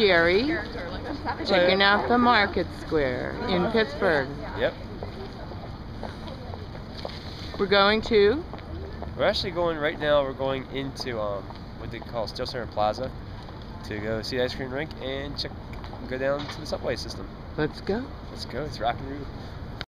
Gary, checking out the market square in Pittsburgh. Yep. We're going to We're actually going right now. We're going into um, what they call Steel Center Plaza to go see the ice cream rink and check, go down to the subway system. Let's go. Let's go. It's rock and roll.